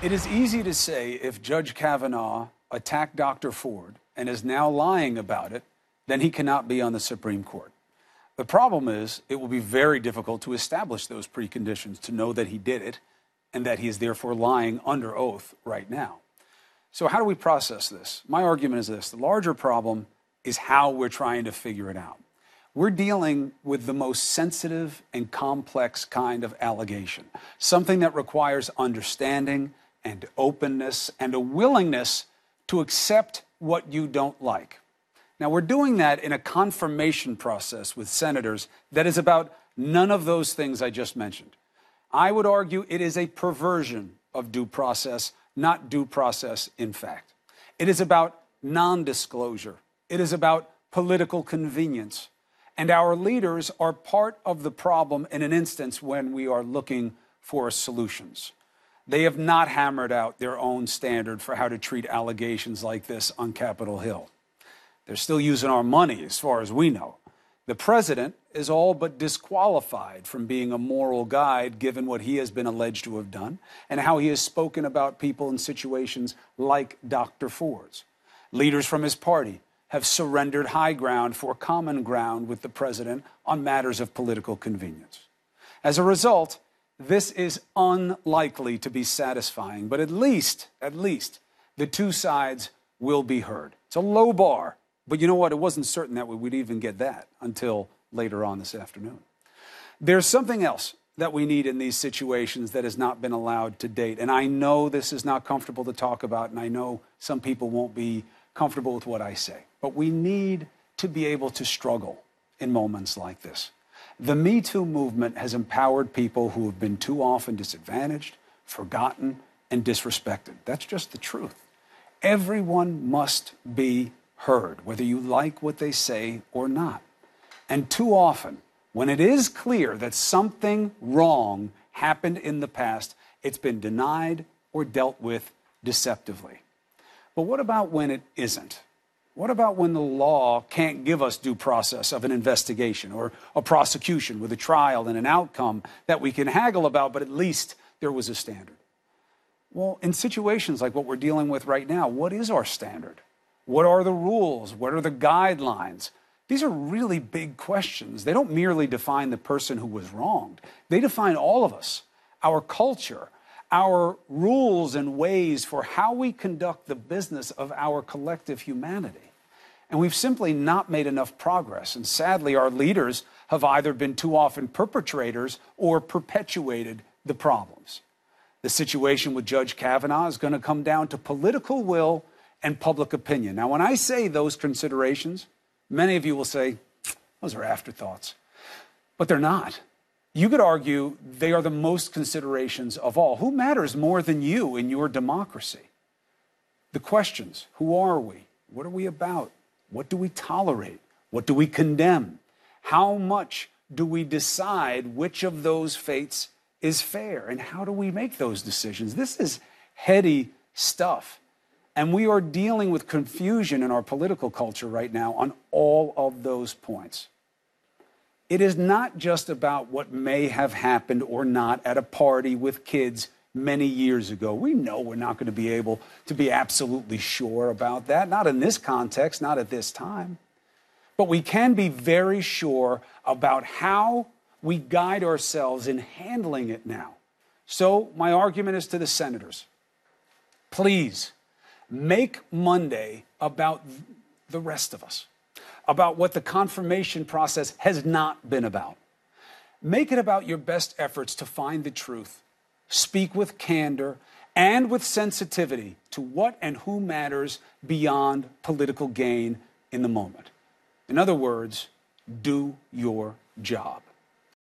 It is easy to say if Judge Kavanaugh attacked Dr. Ford and is now lying about it, then he cannot be on the Supreme Court. The problem is, it will be very difficult to establish those preconditions to know that he did it and that he is therefore lying under oath right now. So, how do we process this? My argument is this the larger problem is how we're trying to figure it out. We're dealing with the most sensitive and complex kind of allegation, something that requires understanding and openness and a willingness to accept what you don't like. Now, we're doing that in a confirmation process with senators that is about none of those things I just mentioned. I would argue it is a perversion of due process, not due process in fact. It is about non disclosure, it is about political convenience. And our leaders are part of the problem in an instance when we are looking for solutions. They have not hammered out their own standard for how to treat allegations like this on Capitol Hill. They're still using our money, as far as we know. The president is all but disqualified from being a moral guide given what he has been alleged to have done and how he has spoken about people in situations like Dr. Ford's. Leaders from his party have surrendered high ground for common ground with the president on matters of political convenience. As a result, this is unlikely to be satisfying, but at least, at least, the two sides will be heard. It's a low bar, but you know what? It wasn't certain that we would even get that until later on this afternoon. There's something else that we need in these situations that has not been allowed to date. And I know this is not comfortable to talk about, and I know some people won't be comfortable with what I say. But we need to be able to struggle in moments like this. The Me Too movement has empowered people who have been too often disadvantaged, forgotten, and disrespected. That's just the truth. Everyone must be heard, whether you like what they say or not. And too often, when it is clear that something wrong happened in the past, it's been denied or dealt with deceptively. But what about when it isn't? What about when the law can't give us due process of an investigation or a prosecution with a trial and an outcome that we can haggle about, but at least there was a standard? Well, in situations like what we're dealing with right now, what is our standard? What are the rules? What are the guidelines? These are really big questions. They don't merely define the person who was wronged, they define all of us, our culture, our rules and ways for how we conduct the business of our collective humanity. And we've simply not made enough progress. And sadly, our leaders have either been too often perpetrators or perpetuated the problems. The situation with Judge Kavanaugh is going to come down to political will and public opinion. Now, when I say those considerations, many of you will say, those are afterthoughts. But they're not. You could argue they are the most considerations of all. Who matters more than you in your democracy? The questions who are we? What are we about? What do we tolerate? What do we condemn? How much do we decide which of those fates is fair? And how do we make those decisions? This is heady stuff. And we are dealing with confusion in our political culture right now on all of those points. It is not just about what may have happened or not at a party with kids many years ago. We know we're not going to be able to be absolutely sure about that, not in this context, not at this time. But we can be very sure about how we guide ourselves in handling it now. So, my argument is to the senators please Make Monday about the rest of us, about what the confirmation process has not been about. Make it about your best efforts to find the truth, speak with candor and with sensitivity to what and who matters beyond political gain in the moment. In other words, do your job.